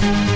Bye.